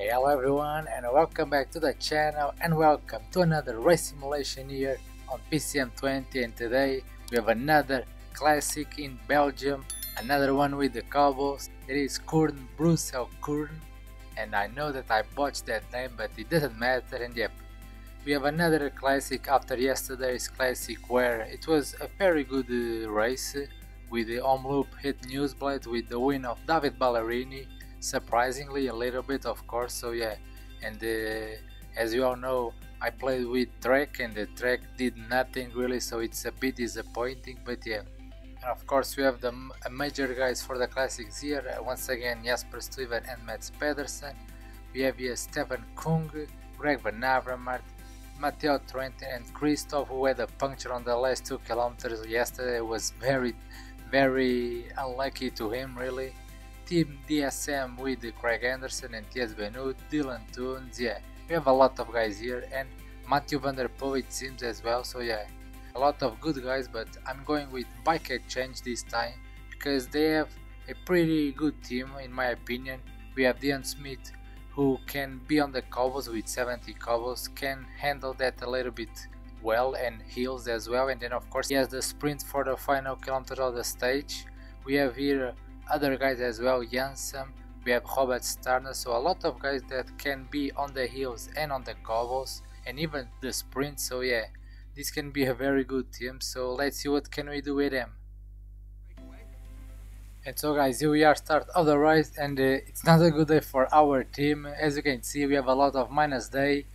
Hello everyone and welcome back to the channel and welcome to another race simulation here on PCM20 and today we have another classic in Belgium, another one with the cobbles. It is Koernen Brussels Koernen and I know that I botched that name but it doesn't matter and yep. We have another classic after yesterday's classic where it was a very good uh, race with the home loop hit Newsblade with the win of David Ballerini surprisingly a little bit of course. So yeah and uh, as you all know I played with Trek and the Trek did nothing really so it's a bit disappointing but yeah. And of course we have the major guys for the classics here. Uh, once again Jasper Stuyven and Mads Pedersen. We have here Stefan Kung, Greg Van Avermaet, Matteo Trentin and Kristoff who had a puncture on the last two kilometers yesterday. Was very very unlucky to him really Team DSM with Kragh Andersen and Tiesj Benoot, Dylan Teuns, yeah, we have a lot of guys here and Matthew Van Der Poel it seems as well, so yeah, a lot of good guys, but I'm going with Bike Exchange this time because they have a pretty good team in my opinion. We have Dion Smith who can be on the cobbles with 70 cobbles, can handle that a little bit well and heals as well and then of course he has the sprint for the final kilometer of the stage. We have here other guys as well, Janssen, we have Robert Stannard, so a lot of guys that can be on the hills and on the cobbles and even the sprint, so yeah, this can be a very good team, so let's see what can we do with them. And so guys, here we are start of the race and uh, it's not a good day for our team, as you can see we have a lot of minus day,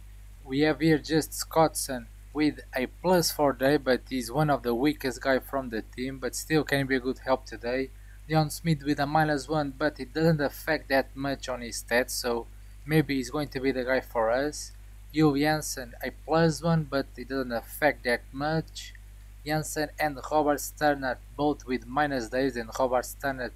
we have here just Scotson with a plus 4 day but he's one of the weakest guy from the team but still can be a good help today. Dion Smith with a minus 1 but it doesn't affect that much on his stats so maybe he's going to be the guy for us. Jules Janssen a plus 1 but it doesn't affect that much. Janssen and Robert Stannard both with minus days and Robert Stannard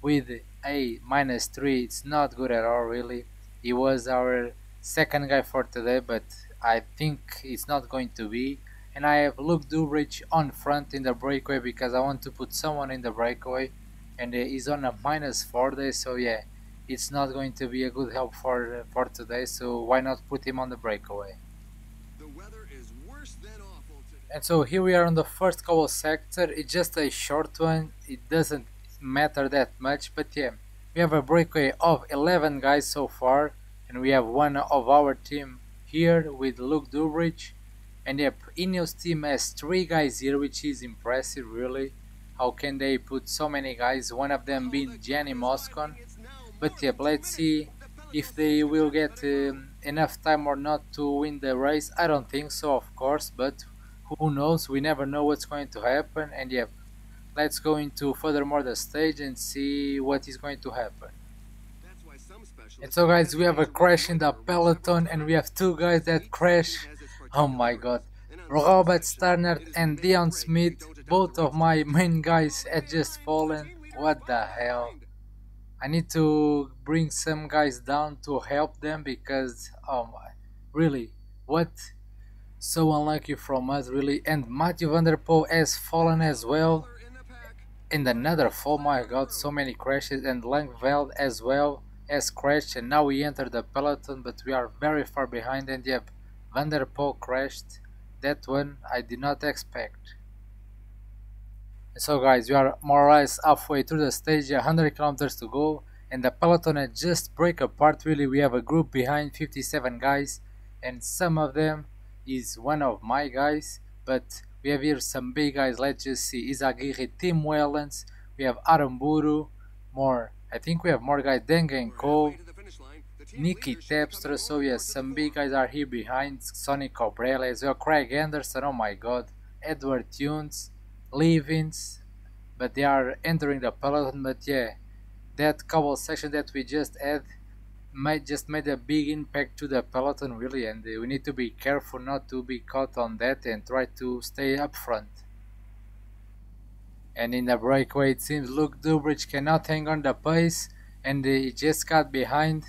with a minus 3 it's not good at all really. He was our second guy for today but I think it's not going to be and I have Luke Durbridge on front in the breakaway because I want to put someone in the breakaway and uh, he's on a minus 4 days so yeah it's not going to be a good help for uh, for today so why not put him on the breakaway? The and so here we are on the first cobble sector. It's just a short one. It doesn't matter that much but yeah we have a breakaway of 11 guys so far and we have one of our team here with Luke Durbridge. And yep Ineos team has three guys here which is impressive really how can they put so many guys, one of them being Gianni Moscon. But yeah, let's see if they will get um, enough time or not to win the race. I don't think so, of course, but who knows, we never know what's going to happen. And yeah, let's go into furthermore the stage and see what is going to happen. And so guys, we have a crash in the peloton and we have two guys that crash. Oh my god. Robert Stannard and Dion Smith both of my main guys had just fallen. What the hell? I need to bring some guys down to help them because, oh my, really, what? So unlucky from us, really. And Matthew Van Der Poel has fallen as well. And another fall, my god, so many crashes. And Langveld as well has crashed. And now we enter the peloton, but we are very far behind. And yep, Van Der Poel crashed. That one I did not expect. So guys, we are more or less halfway through the stage, 100 kilometers to go, and the peloton had just break apart really. We have a group behind 57 guys, and some of them is one of my guys, but we have here some big guys. Let's just see: Izagirre, Tim Wellens, we have Aramburu, more. I think we have more guys. Denga and Cole, Niki Terpstra. So yes, some big guys are here behind. Sonny Colbrelli as well. Kragh Andersen. Oh my God, Edward Theuns leavings but they are entering the peloton but yeah that cobble section that we just had might just made a big impact to the peloton really and we need to be careful not to be caught on that and try to stay up front and in the breakaway it seems Luke Durbridge cannot hang on the pace and he just got behind.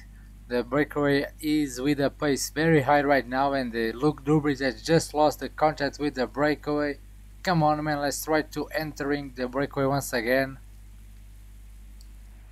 The breakaway is with the pace very high right now and uh, Luke Durbridge has just lost the contact with the breakaway Come on man, let's try to entering the breakaway once again.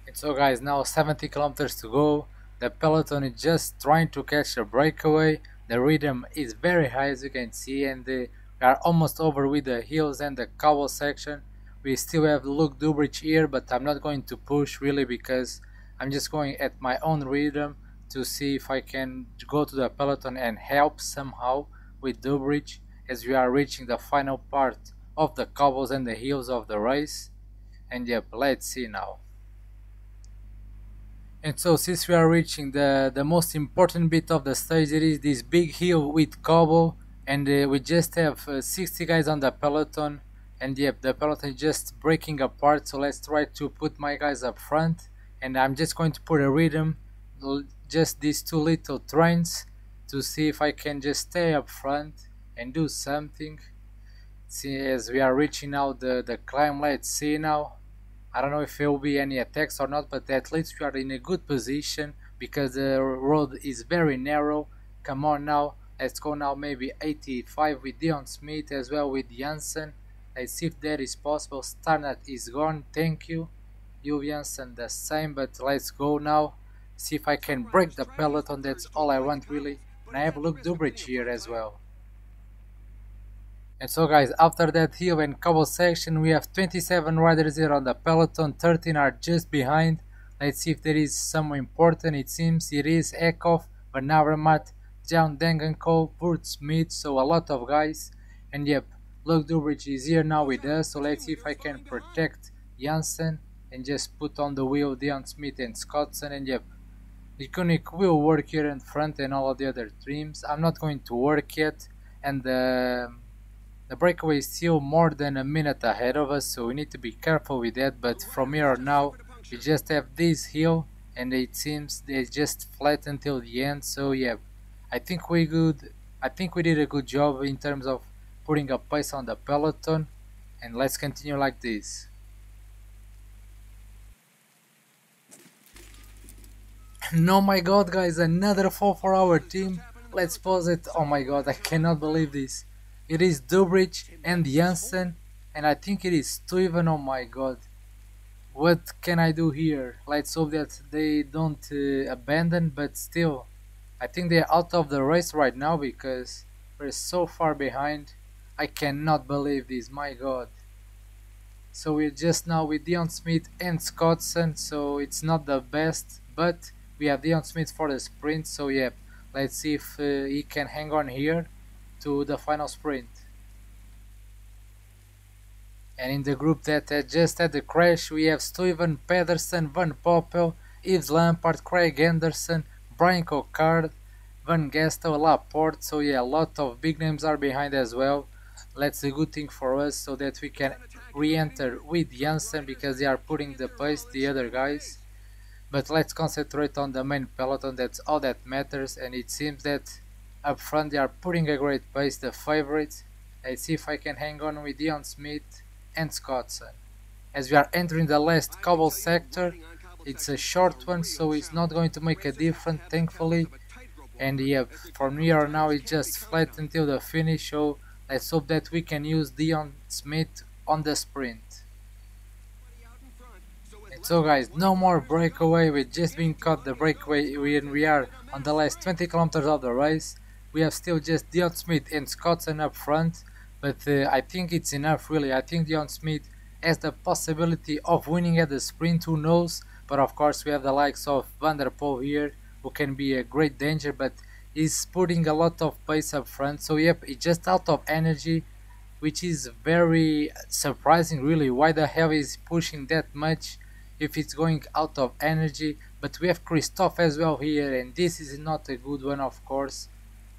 And so oh, guys, now 70 kilometers to go. The peloton is just trying to catch a breakaway the rhythm is very high as you can see and the, we are almost over with the hills and the cobble section we still have Luke Durbridge here but I'm not going to push really because I'm just going at my own rhythm to see if I can go to the peloton and help somehow with Durbridge as we are reaching the final part of the cobbles and the hills of the race. And yep let's see now. And so since we are reaching the the most important bit of the stage it is this big hill with cobble and uh, we just have uh, 60 guys on the peloton. And yep the peloton is just breaking apart. So let's try to put my guys up front. And I'm just going to put a rhythm just these two little trains to see if I can just stay up front and do something. See as we are reaching now the the climb let's see now. I don't know if there will be any attacks or not but at least we are in a good position because the road is very narrow. Come on now let's go now maybe 85 with Dion Smith as well with Janssen. Let's see if that is possible. Stannard is gone thank you. You Janssen the same but let's go now. See if I can break the peloton that's all I want really. And I have Luke Durbridge here as well and so guys, after that hill and cobble section, we have 27 riders here on the peloton, 13 are just behind. Let's see if there is someone important, it seems it is Eekhoff, Van Avermaet, John Degenkolb, Burt Smith, so a lot of guys. And yep, Luke Durbridge is here now with us, so let's see if I can protect Janssen and just put on the wheel Dion Smith and Scotson and yep, Iconic will work here in front and all of the other teams. I'm not going to work yet and uh, the breakaway is still more than a minute ahead of us, so we need to be careful with that, but from here on now, we just have this hill, and it seems they just flat until the end, so yeah, I think we good, I think we did a good job in terms of putting a pace on the peloton, and let's continue like this. no oh my god guys, another fall for our team, let's pause it, oh my god, I cannot believe this. It is Durbridge and Janssen, and I think it is Stuyven. Oh my god. What can I do here? Let's hope that they don't uh, abandon, but still, I think they're out of the race right now because we're so far behind. I cannot believe this, my god. So we're just now with Dion Smith and Scotson, so it's not the best, but we have Dion Smith for the sprint, so yeah, let's see if uh, he can hang on here to the final sprint. And in the group that had just had the crash, we have Stuyven, Pedersen, Van Poppel, Yves Lampaert, Kragh Andersen, Bryan Coquard, Van Gestel, Laporte. So yeah, a lot of big names are behind as well. That's a good thing for us so that we can re-enter with Janssen because they are putting the pace, the other guys. But let's concentrate on the main peloton, that's all that matters and it seems that up front they are putting a great pace, the favorites. Let's see if I can hang on with Dion Smith and Scotson. As we are entering the last cobble sector, it's a short one so it's not going to make a difference thankfully. And yeah, from here on now it's just flat until the finish so let's hope that we can use Dion Smith on the sprint. And so guys, no more breakaway, we just been caught the breakaway when we are on the last 20 kilometers of the race we have still just Dion Smith and Scotson up front, but uh, I think it's enough really. I think Dion Smith has the possibility of winning at the sprint, who knows? But of course we have the likes of Van der Poel here, who can be a great danger, but he's putting a lot of pace up front. So yep, it's just out of energy, which is very surprising really. Why the hell is pushing that much if it's going out of energy? But we have Kristoff as well here, and this is not a good one of course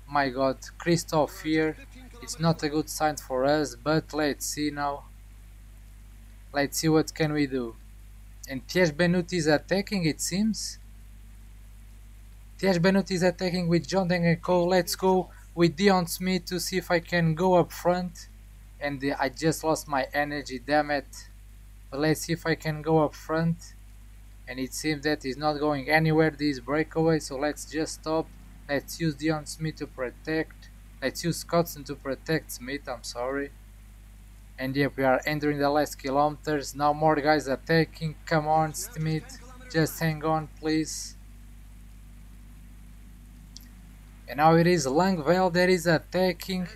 my god, Kristoff here. It's not a good sign for us, but let's see now. Let's see what can we do. And Tiesj Benoot is attacking, it seems. Tiesj Benoot is attacking with John Degenkolb. Let's go with Dion Smith to see if I can go up front. And I just lost my energy, damn it. But let's see if I can go up front. And it seems that he's not going anywhere, this breakaway, so let's just stop Let's use Dion Smith to protect. Let's use Scotson to protect Smith, I'm sorry. And yep, we are entering the last kilometers. Now more guys attacking. Come on, Smith. Just hang on, please. And now it is Langveld that is attacking.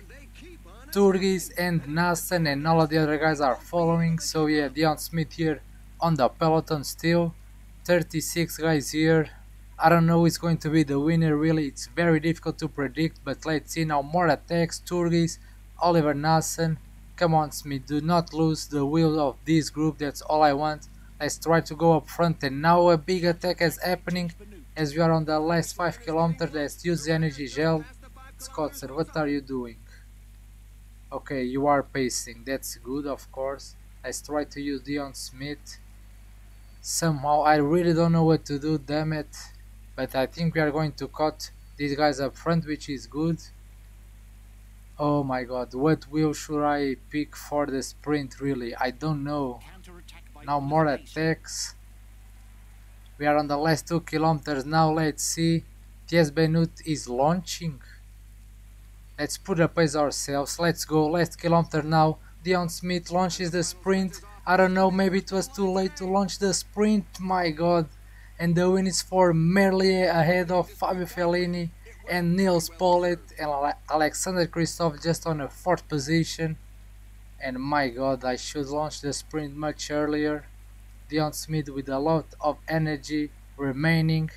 Turgis and Naesen and all of the other guys are following. So yeah, Dion Smith here on the peloton still. 36 guys here. I don't know who's going to be the winner really. It's very difficult to predict. But let's see now more attacks. Turgis, Oliver Naesen. Come on Smith, do not lose the wheel of this group. That's all I want. Let's try to go up front and now a big attack is happening as we are on the last 5 kilometers. Let's use the energy gel. Scott, what are you doing? Okay, you are pacing. That's good, of course. Let's try to use Dion Smith. Somehow, I really don't know what to do, damn it. But I think we are going to cut these guys up front, which is good. Oh my god, what wheel should I pick for the sprint, really? I don't know. Now more attacks. We are on the last 2 kilometers now, let's see. Tiesj Benoot is launching. Let's put a pace ourselves, let's go, last kilometer now. Dion Smith launches the sprint. I don't know, maybe it was too late to launch the sprint, my god. And the win is for Merlier ahead of Fabio Felline and Nils Politt and Alexander Kristoff just on a fourth position. And my god I should launch the sprint much earlier. Dion Smith with a lot of energy remaining.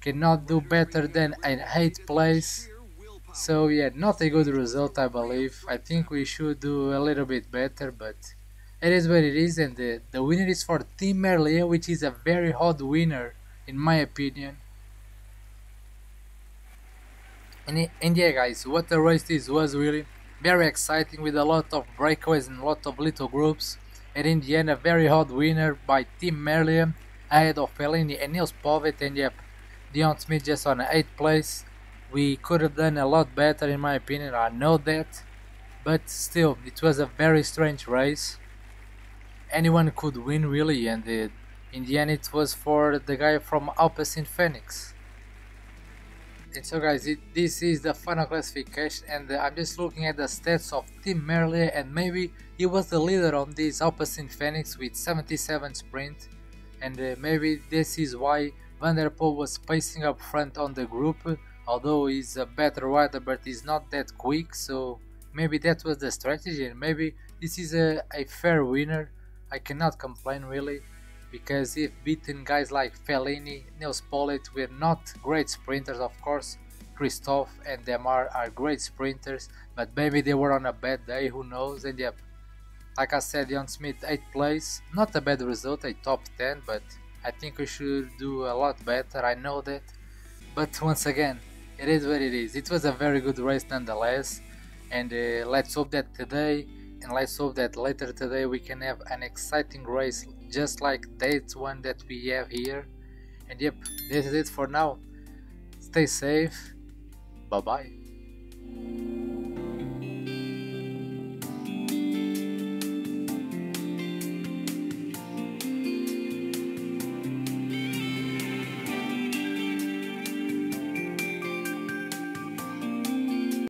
Cannot do better than an 8th place. So yeah not a good result I believe. I think we should do a little bit better but it is what it is and the, the winner is for Tim Merlier which is a very hot winner in my opinion. And, and yeah guys what a race this was really. Very exciting with a lot of breakaways and a lot of little groups. And in the end a very hot winner by Tim Merlier ahead of Felline and Nils Politt and yep Dion Smith just on 8th place. We could have done a lot better in my opinion I know that. But still it was a very strange race anyone could win really and in the end it was for the guy from Alpecin-Fenix. and so guys it, this is the final classification and I'm just looking at the stats of Tim Merlier and maybe he was the leader on this Alpecin-Fenix with 77 sprint and uh, maybe this is why Van der Poel was pacing up front on the group although he's a better rider but he's not that quick so maybe that was the strategy and maybe this is a, a fair winner I cannot complain really because if beaten guys like Felline, Nils Politt were not great sprinters of course, Kristoff and Demare are great sprinters, but maybe they were on a bad day, who knows, and yep, like I said, Dion Smith 8th place, not a bad result, a top 10, but I think we should do a lot better, I know that, but once again, it is what it is, it was a very good race nonetheless, and uh, let's hope that today and let's hope that later today we can have an exciting race just like that one that we have here. And yep this is it for now. Stay safe. Bye bye